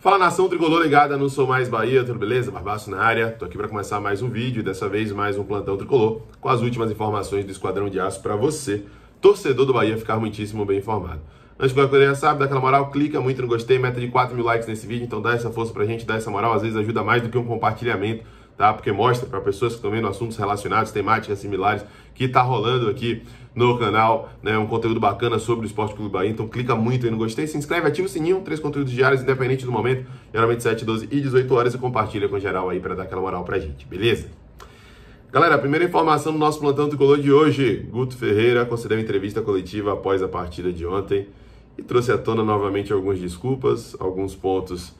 Fala nação tricolor ligada no Sou Mais Bahia, tudo beleza? Barbaço na área. Tô aqui para começar mais um vídeo, dessa vez mais um plantão tricolor, com as últimas informações do Esquadrão de Aço para você, torcedor do Bahia, ficar muitíssimo bem informado. Antes de qualquer coisa, sabe, dá aquela moral, clica muito no gostei, meta de 4 mil likes nesse vídeo, então dá essa força pra gente, dá essa moral, às vezes ajuda mais do que um compartilhamento, tá? Porque mostra para pessoas que estão vendo assuntos relacionados, temáticas similares, que tá rolando aqui no canal, né? Um conteúdo bacana sobre o Esporte Clube Bahia. Então clica muito aí no gostei, se inscreve, ativa o sininho, três conteúdos diários, independente do momento, geralmente 7, 12 e 18 horas, e compartilha com geral aí para dar aquela moral pra gente, beleza? Galera, a primeira informação do nosso plantão tricolor de hoje. Guto Ferreira concedeu entrevista coletiva após a partida de ontem e trouxe à tona novamente algumas desculpas, alguns pontos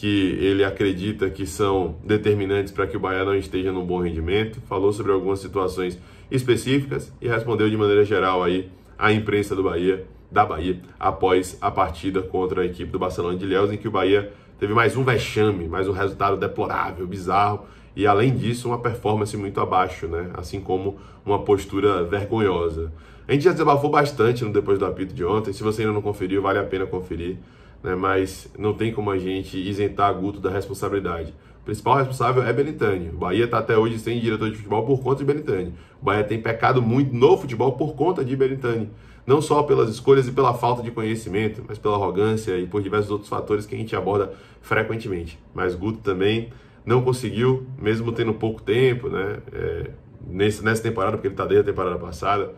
que ele acredita que são determinantes para que o Bahia não esteja num bom rendimento. Falou sobre algumas situações específicas e respondeu de maneira geral aí à imprensa do Bahia, da Bahia, após a partida contra a equipe do Barcelona de Léus, em que o Bahia teve mais um vexame, mais um resultado deplorável, bizarro e além disso uma performance muito abaixo, né? Assim como uma postura vergonhosa. A gente já desabafou bastante no depois do apito de ontem. Se você ainda não conferiu, vale a pena conferir, né? Mas não tem como a gente isentar Guto da responsabilidade. O principal responsável é Belintani. O Bahia está até hoje sem diretor de futebol por conta de Belintani. O Bahia tem pecado muito no futebol por conta de Belintani. Não só pelas escolhas e pela falta de conhecimento, mas pela arrogância e por diversos outros fatores que a gente aborda frequentemente. Mas Guto também não conseguiu, mesmo tendo pouco tempo, né? É, nesse, nessa temporada, porque ele está desde a temporada passada,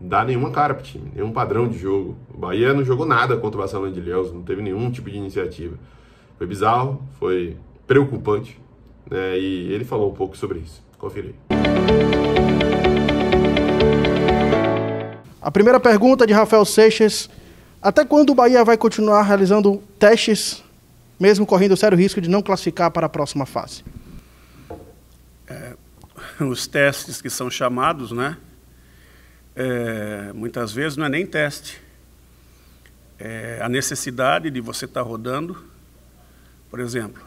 dar nenhuma cara para o time, nenhum padrão de jogo. O Bahia não jogou nada contra o Barcelona de Léus, não teve nenhum tipo de iniciativa. Foi bizarro, foi preocupante, né? E ele falou um pouco sobre isso. Confira aí. A primeira pergunta de Rafael Seixas: Até quando o Bahia vai continuar realizando testes, mesmo correndo sério risco de não classificar para a próxima fase? É, os testes que são chamados, né? É, muitas vezes não é nem teste. É a necessidade de você estar tá rodando. Por exemplo,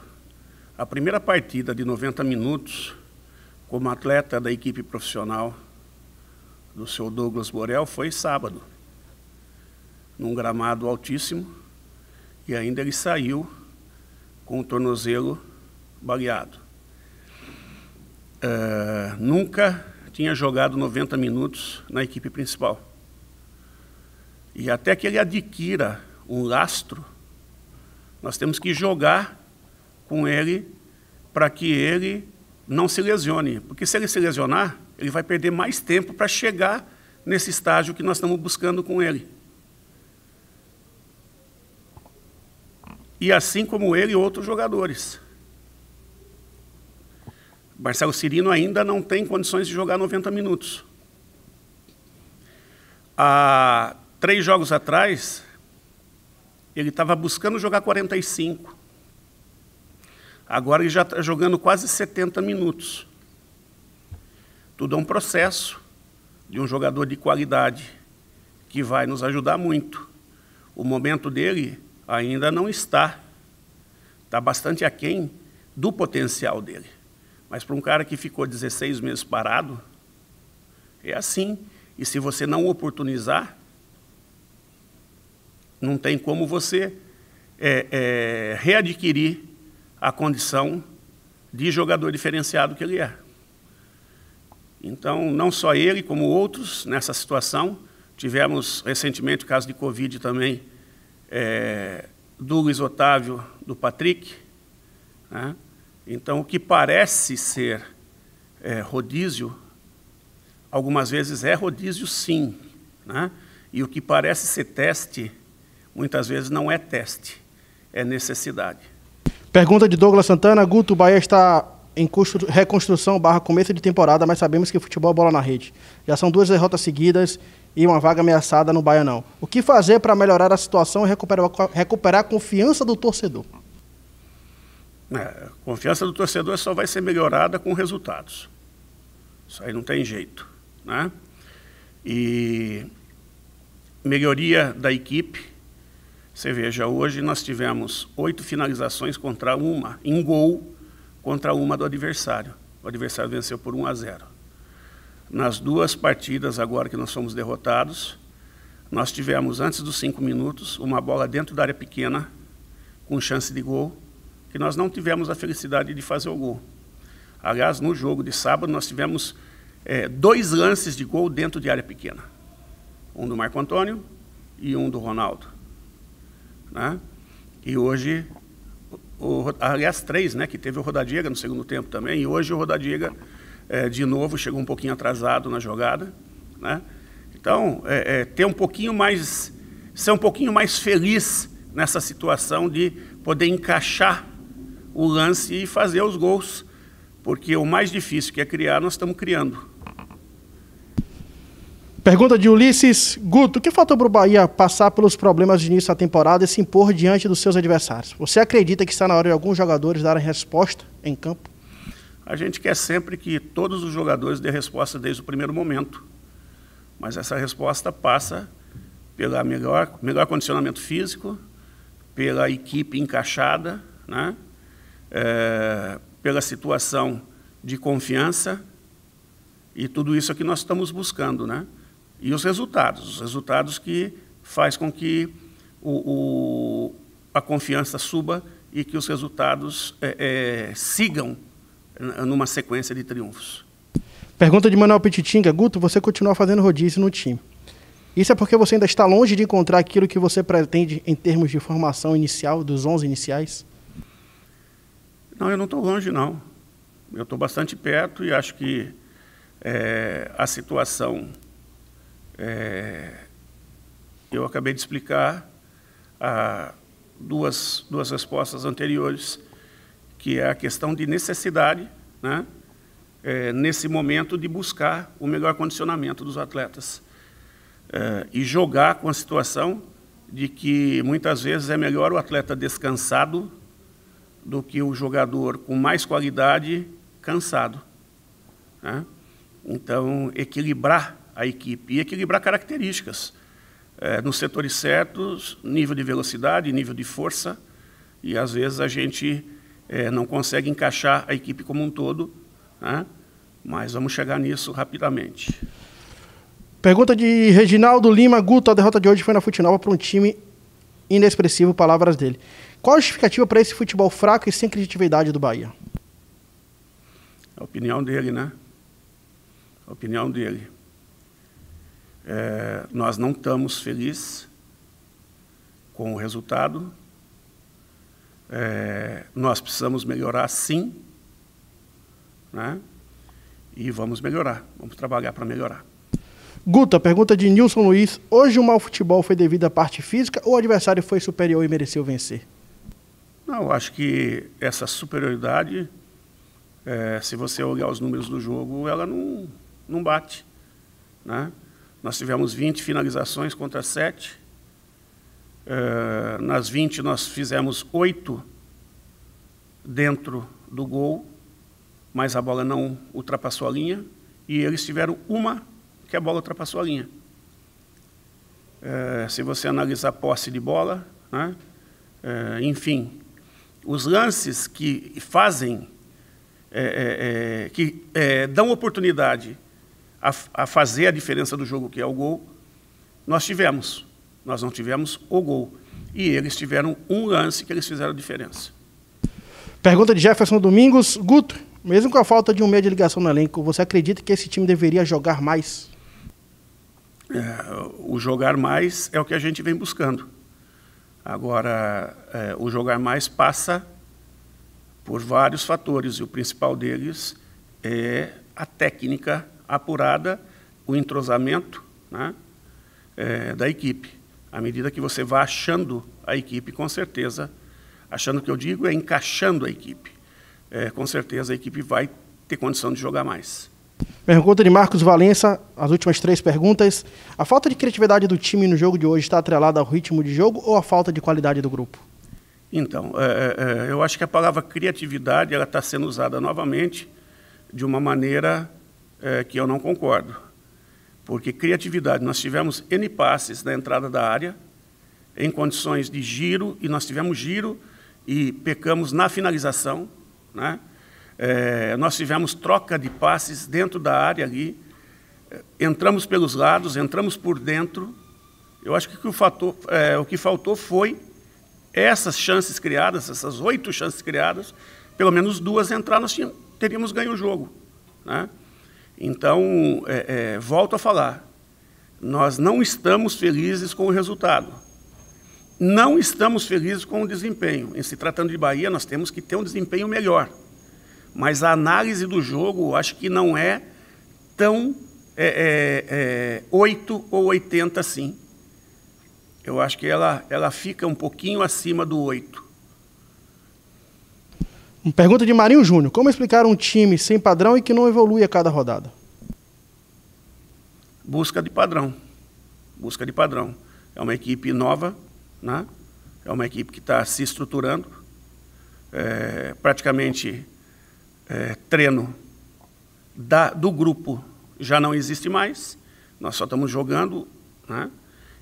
a primeira partida de 90 minutos, como atleta da equipe profissional do seu Douglas Borel, foi sábado, num gramado altíssimo, e ainda ele saiu com o tornozelo baleado. Uh, nunca tinha jogado 90 minutos na equipe principal. E até que ele adquira um lastro, nós temos que jogar com ele para que ele não se lesione. Porque se ele se lesionar, ele vai perder mais tempo para chegar nesse estágio que nós estamos buscando com ele. E assim como ele, outros jogadores. Marcelo Cirino ainda não tem condições de jogar 90 minutos. Há três jogos atrás, ele estava buscando jogar 45. Agora ele já está jogando quase 70 minutos. Tudo é um processo de um jogador de qualidade que vai nos ajudar muito. O momento dele ainda não está. Está bastante aquém do potencial dele. Mas para um cara que ficou 16 meses parado, é assim. E se você não oportunizar, não tem como você é, é, readquirir a condição de jogador diferenciado que ele é. Então, não só ele, como outros nessa situação. Tivemos recentemente o caso de Covid também, é, do Luiz Otávio, do Patrick. Né? Então, o que parece ser é, rodízio, algumas vezes é rodízio sim. Né? E o que parece ser teste, muitas vezes não é teste, é necessidade. Pergunta de Douglas Santana. Guto, o Bahia está em reconstrução barra começo de temporada, mas sabemos que futebol é bola na rede. Já são duas derrotas seguidas e uma vaga ameaçada no Baianão. O que fazer para melhorar a situação e recuperar, recuperar a confiança do torcedor? É, a confiança do torcedor só vai ser melhorada com resultados. Isso aí não tem jeito. Né? E melhoria da equipe, você veja, hoje nós tivemos oito finalizações contra uma, em gol, contra uma do adversário. O adversário venceu por 1 a 0. Nas duas partidas agora que nós fomos derrotados, nós tivemos, antes dos cinco minutos, uma bola dentro da área pequena, com chance de gol, que nós não tivemos a felicidade de fazer o gol. Aliás, no jogo de sábado, nós tivemos é, dois lances de gol dentro de área pequena. Um do Marco Antônio e um do Ronaldo. Né? E hoje, o, aliás, três, né? Que teve o Rodadiga no segundo tempo também. E hoje o Rodadiga, é, de novo, chegou um pouquinho atrasado na jogada. Né? Então, é, é, ter um pouquinho mais, ser um pouquinho mais feliz nessa situação de poder encaixar o lance e fazer os gols, porque o mais difícil que é criar, nós estamos criando. Pergunta de Ulisses Guto: o que faltou para o Bahia passar pelos problemas de início da temporada e se impor diante dos seus adversários? Você acredita que está na hora de alguns jogadores darem resposta em campo? A gente quer sempre que todos os jogadores dêem resposta desde o primeiro momento. Mas essa resposta passa pelo melhor, melhor condicionamento físico, pela equipe encaixada, né? É, pela situação de confiança, e tudo isso é que nós estamos buscando. Né? E os resultados, os resultados que faz com que o, o a confiança suba e que os resultados é, é, sigam numa sequência de triunfos. Pergunta de Manuel Petitinga. Guto, você continua fazendo rodízio no time. Isso é porque você ainda está longe de encontrar aquilo que você pretende em termos de formação inicial, dos 11 iniciais? Não, eu não estou longe, não. Eu estou bastante perto e acho que é, a situação é, eu acabei de explicar a, duas, duas respostas anteriores, que é a questão de necessidade, né, é, nesse momento, de buscar o melhor condicionamento dos atletas. É, e jogar com a situação de que muitas vezes é melhor o atleta descansado do que o jogador com mais qualidade cansado. Né? Então, equilibrar a equipe e equilibrar características. É, nos setores certos, nível de velocidade, nível de força, e às vezes a gente é, não consegue encaixar a equipe como um todo, né? mas vamos chegar nisso rapidamente. Pergunta de Reginaldo Lima Guto: a derrota de hoje foi na Futinova para um time inexpressivo, palavras dele. Qual a justificativa para esse futebol fraco e sem criatividade do Bahia? A opinião dele, né? A opinião dele. É, nós não estamos felizes com o resultado. É, nós precisamos melhorar, sim. Né? E vamos melhorar. Vamos trabalhar para melhorar. Guta, pergunta de Nilson Luiz. Hoje o mau futebol foi devido à parte física ou o adversário foi superior e mereceu vencer? Não, acho que essa superioridade, é, se você olhar os números do jogo, ela não, não bate. Né? Nós tivemos 20 finalizações contra 7. É, nas 20, nós fizemos 8 dentro do gol, mas a bola não ultrapassou a linha. E eles tiveram uma que a bola ultrapassou a linha. É, se você analisar posse de bola, né? é, enfim, os lances que fazem, é, é, é que é, dão oportunidade a, a fazer a diferença do jogo, que é o gol, nós tivemos. Nós não tivemos o gol. E eles tiveram um lance que eles fizeram a diferença. Pergunta de Jefferson Domingos. Guto, mesmo com a falta de um meio de ligação no elenco, você acredita que esse time deveria jogar mais? É, o jogar mais é o que a gente vem buscando. Agora, é, o jogar mais passa por vários fatores, e o principal deles é a técnica apurada o entrosamento né, é, da equipe. À medida que você vai achando a equipe, com certeza, achando o que eu digo é encaixando a equipe, é, com certeza a equipe vai ter condição de jogar mais. Pergunta de Marcos Valença, as últimas três perguntas. A falta de criatividade do time no jogo de hoje está atrelada ao ritmo de jogo ou à falta de qualidade do grupo? Então, é, é, é eu acho que a palavra criatividade ela está sendo usada novamente de uma maneira é, que eu não concordo. Porque criatividade, nós tivemos N passes na entrada da área, em condições de giro, e nós tivemos giro e pecamos na finalização. Né? É, nós tivemos troca de passes dentro da área ali, é, entramos pelos lados, entramos por dentro. Eu acho que o, fator, é, o que faltou foi essas chances criadas, essas oito chances criadas, pelo menos duas entrar, nós tínhamos, teríamos ganho o jogo. Né? Então, é, é, volto a falar, nós não estamos felizes com o resultado. Não estamos felizes com o desempenho. Em se tratando de Bahia, nós temos que ter um desempenho melhor. Mas a análise do jogo, acho que não é tão é, é, é, 8 ou 80 assim. Eu acho que ela, ela fica um pouquinho acima do 8. Pergunta de Marinho Júnior. Como explicar um time sem padrão e que não evolui a cada rodada? Busca de padrão. Busca de padrão. É uma equipe nova, né? é uma equipe que está se estruturando. É, praticamente é, treino da, do grupo já não existe mais, nós só estamos jogando, né?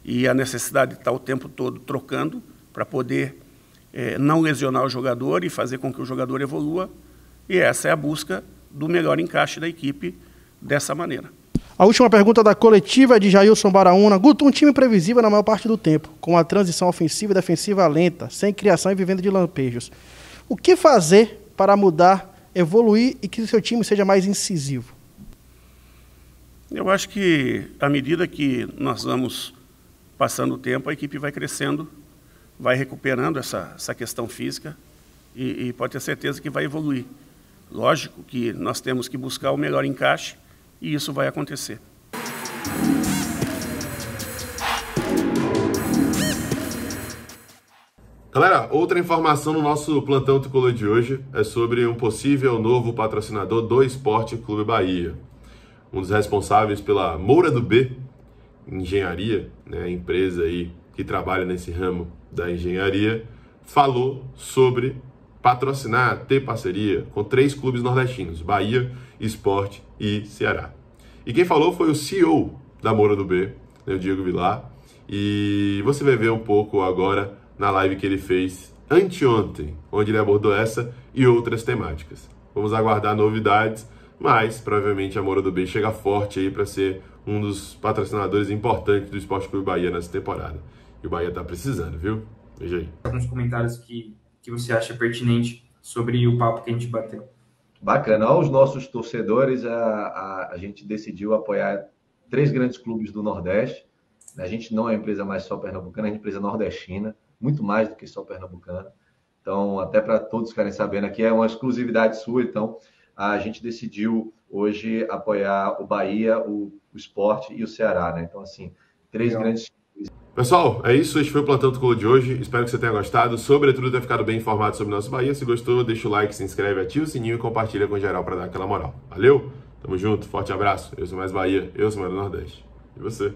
e a necessidade de estar o tempo todo trocando para poder é, não lesionar o jogador e fazer com que o jogador evolua. E essa é a busca do melhor encaixe da equipe dessa maneira. A última pergunta da coletiva é de Jailson Baraúna. Guto, um time previsível na maior parte do tempo, com a transição ofensiva e defensiva lenta, sem criação e vivendo de lampejos. O que fazer para mudar, evoluir e que o seu time seja mais incisivo? Eu acho que, à medida que nós vamos passando o tempo, a equipe vai crescendo, vai recuperando essa, essa questão física e, e pode ter certeza que vai evoluir. Lógico que nós temos que buscar o melhor encaixe e isso vai acontecer. Galera, outra informação no nosso plantão tricolor de hoje é sobre um possível novo patrocinador do Esporte Clube Bahia um dos responsáveis pela Moura do B Engenharia, né, empresa aí que trabalha nesse ramo da engenharia, falou sobre patrocinar, ter parceria com três clubes nordestinos, Bahia, Esporte e Ceará. E quem falou foi o CEO da Moura do B, né, o Diego Vilar, e você vai ver um pouco agora na live que ele fez anteontem, onde ele abordou essa e outras temáticas. Vamos aguardar novidades mas provavelmente a Moura do B chega forte aí para ser um dos patrocinadores importantes do Esporte Clube Bahia nessa temporada. E o Bahia tá precisando, viu? Veja aí. Alguns comentários que, que você acha pertinente sobre o papo que a gente bateu. Bacana. Aos nossos torcedores, a, a, a gente decidiu apoiar três grandes clubes do Nordeste. A gente não é uma empresa mais só pernambucana, é uma empresa nordestina, muito mais do que só pernambucana. Então, até para todos ficarem sabendo aqui, é uma exclusividade sua. Então, a gente decidiu hoje apoiar o Bahia, o, o Esporte e o Ceará, né? Então, assim, três Legal. grandes Pessoal, é isso. Este foi o Plantão do de hoje. Espero que você tenha gostado. Sobretudo, ter ficado bem informado sobre o nosso Bahia. Se gostou, deixa o like, se inscreve, ativa o sininho e compartilha com geral para dar aquela moral. Valeu? Tamo junto. Forte abraço. Eu sou mais Bahia. Eu sou mais Nordeste. E você?